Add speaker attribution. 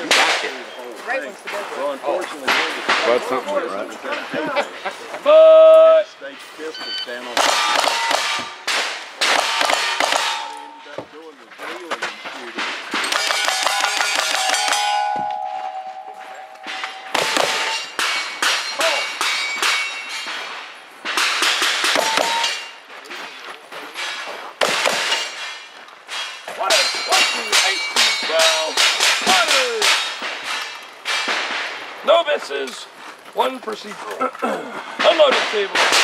Speaker 1: You.
Speaker 2: Right one's the one.
Speaker 3: Well, unfortunately,
Speaker 1: Well, that's something went.
Speaker 4: But.
Speaker 3: What ended up doing was
Speaker 4: No misses. One procedural. Unloaded table.